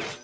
you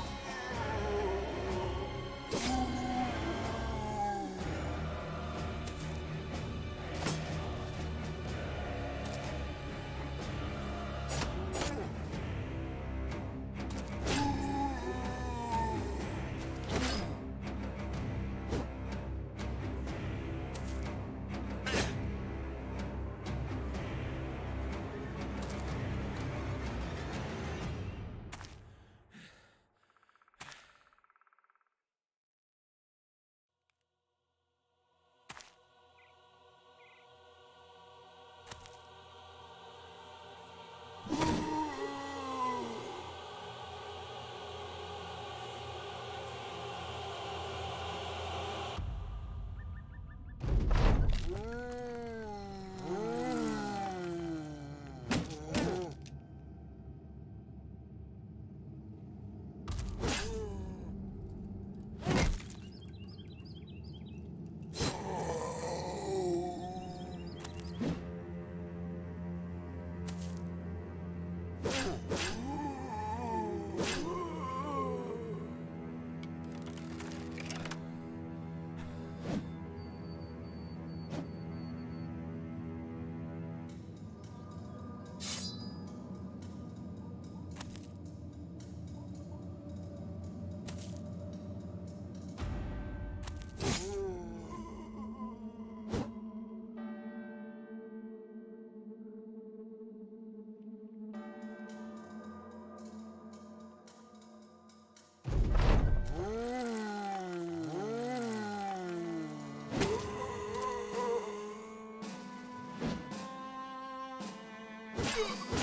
Yeah.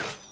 Let's go.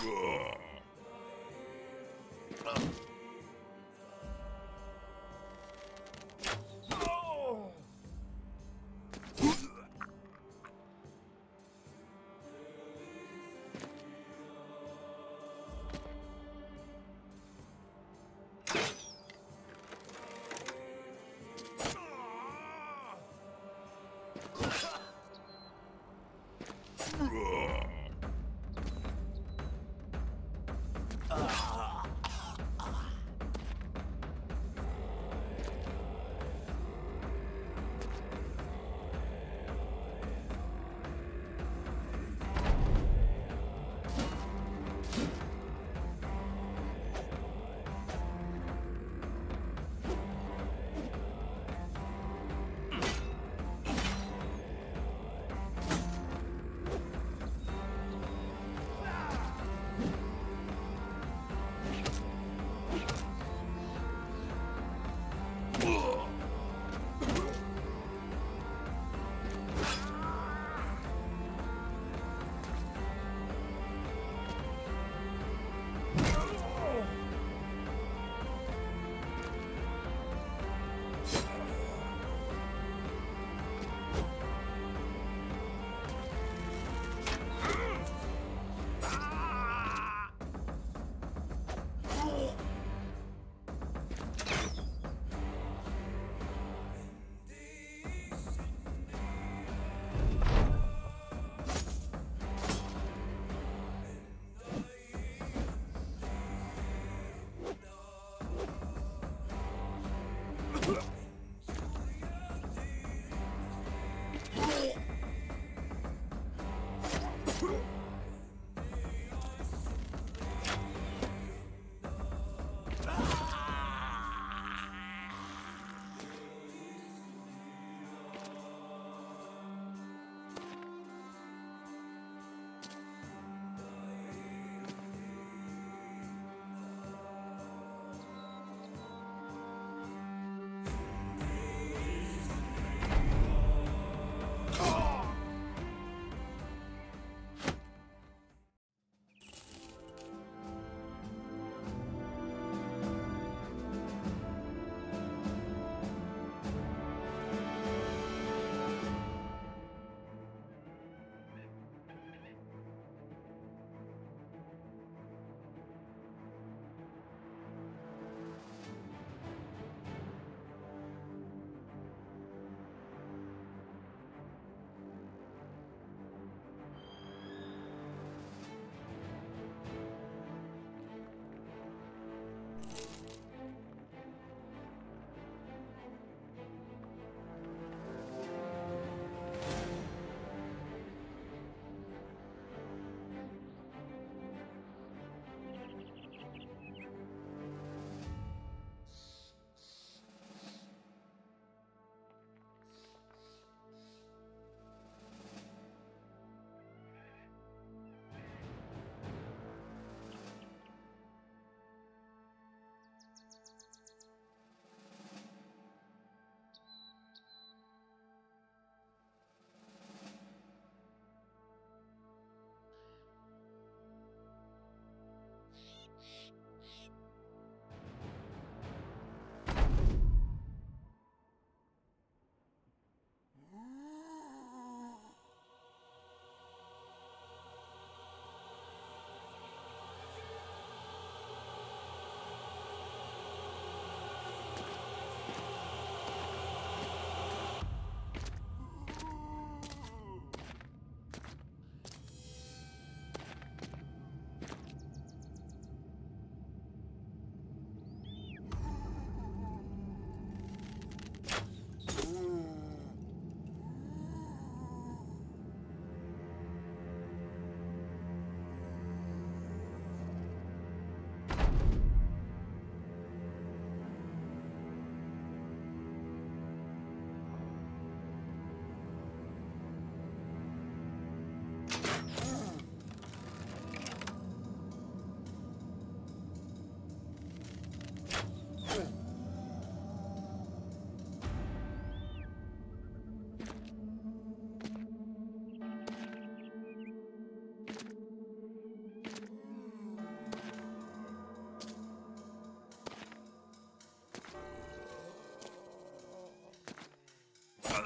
Ha!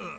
uh